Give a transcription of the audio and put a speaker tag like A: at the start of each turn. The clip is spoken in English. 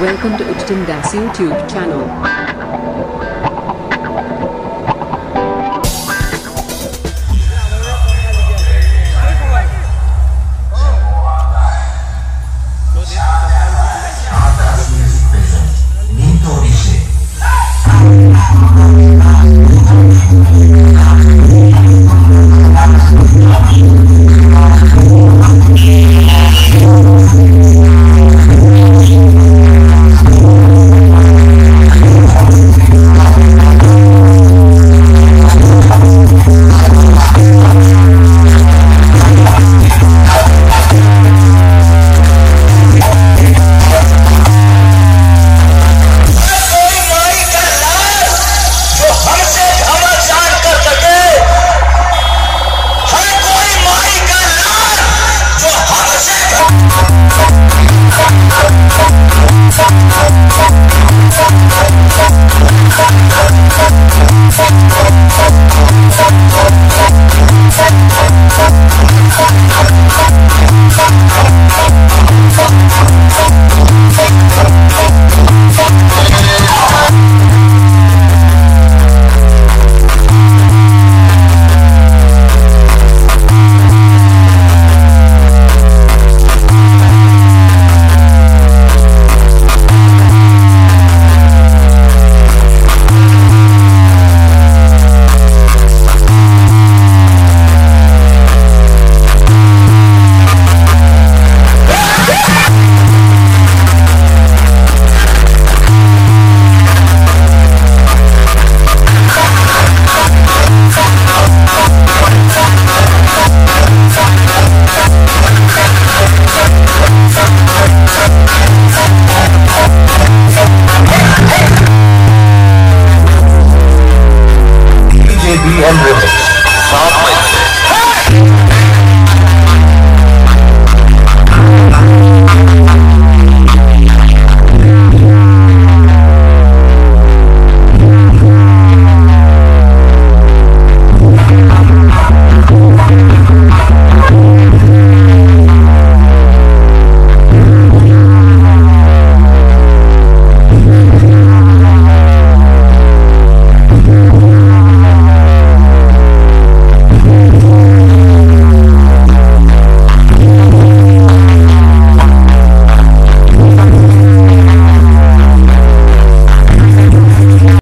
A: Welcome to Ujjtin Das YouTube channel. release.